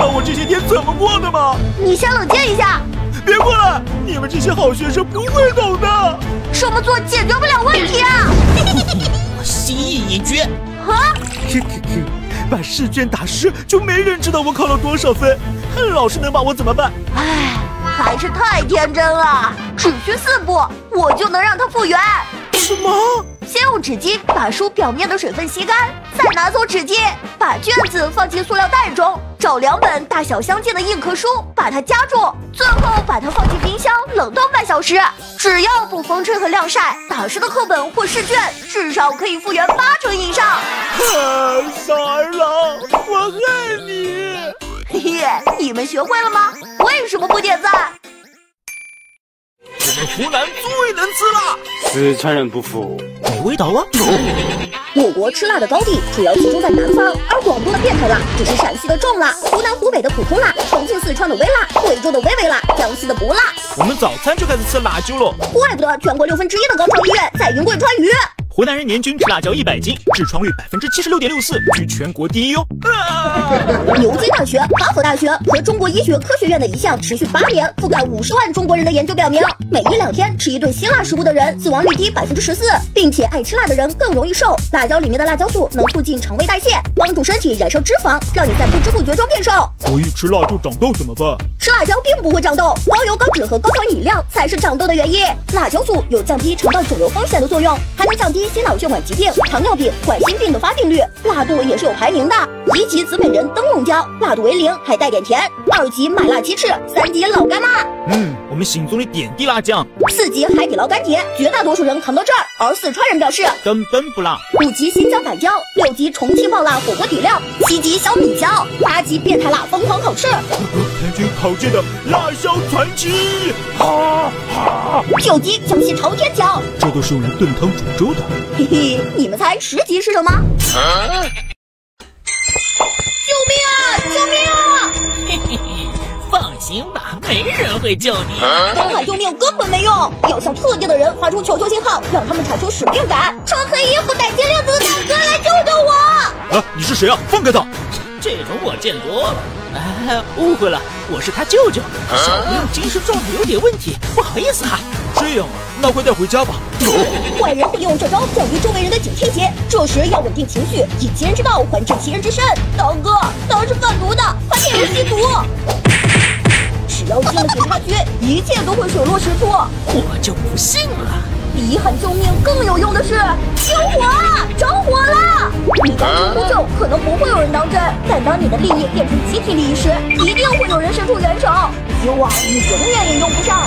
道我这些天怎么过的吗？你先冷静一下。别过来！你们这些好学生不会懂的。这么做解决不了问题啊！心意已决。啊！把试卷打湿，就没人知道我考了多少分。老师能把我怎么办？唉，还是太天真了。只需四步，我就能让他复原。什么？先用纸巾把书表面的水分吸干，再拿走纸巾，把卷子放进塑料袋中，找两本大小相近的硬壳书，把它夹住，最后把它放进冰箱冷冻半小时。只要不风吹和晾晒，打湿的课本或试卷至少可以复原八成以上。小二郎，我恨你。嘿嘿，你们学会了吗？为什么不点赞？湖南最能吃辣，四川人不服，没味道啊！我国吃辣的高地主要集中在南方，而广东的变态辣只是陕西的重辣，湖南湖北的普通辣，重庆四川的微辣，贵州的微微辣，江西的不辣。我们早餐就开始吃辣椒了，怪不得全国六分之一的高超医院在云贵川渝。湖南人年均吃辣椒一百斤，痔疮率百分之七十六点六四，居全国第一哦。牛津大学、哈佛大学和中国医学科学院的一项持续八年、覆盖五十万中国人的研究表明，每一两天吃一顿辛辣食物的人，死亡率低百分之十四，并且爱吃辣的人更容易瘦。辣椒里面的辣椒素能促进肠胃代谢，帮助身体燃烧脂肪，让你在不知不觉中变瘦。我一吃辣就长痘怎么办？吃辣椒并不会长痘，高油、高脂和高糖饮料才是长痘的原因。辣椒素有降低肠道肿瘤风险的作用，还能降低心脑血管疾病、糖尿病、冠心病的发病率。辣度也是有排名的，一级紫美人灯笼椒，辣度为零，还带点甜；二级麦辣鸡翅，三级老干妈。嗯，我们心中的点滴辣酱。四级海底捞干碟，绝大多数人扛到这儿，而四川人表示根本不辣。五级新疆板椒，六级重庆爆辣火锅底料，七级小米椒，八级变态辣疯狂好吃。天津考界的辣椒传奇，哈哈。九级江西朝天椒，这都是用来炖汤煮粥的。嘿嘿，你们猜十级是什么？救命啊！救命啊！嘿嘿嘿，放心吧，会救你。光喊救命根本没用，要向特定的人发出求救信号，让他们产生使命感。穿黑衣服、戴金链子的大哥来救救我！啊，你是谁啊？放开他！这种我见多了。哎，误会了，我是他舅舅。小朋友精神状态有点问题，不好意思哈。这样啊，那快带回家吧。坏人会用这招降低周围人的警惕心，这时要稳定情绪，以其人之道还治其人之身。大哥，他是贩毒的，还骗人吸毒。只要进了警察局，一切都会水落石出。我就不信了。比喊救命更有用的是救火！着火了！你当真呼救，可能不会有人当真，但当你的利益变成集体利益时，一定会有人伸出援手。希望你永远也用不上。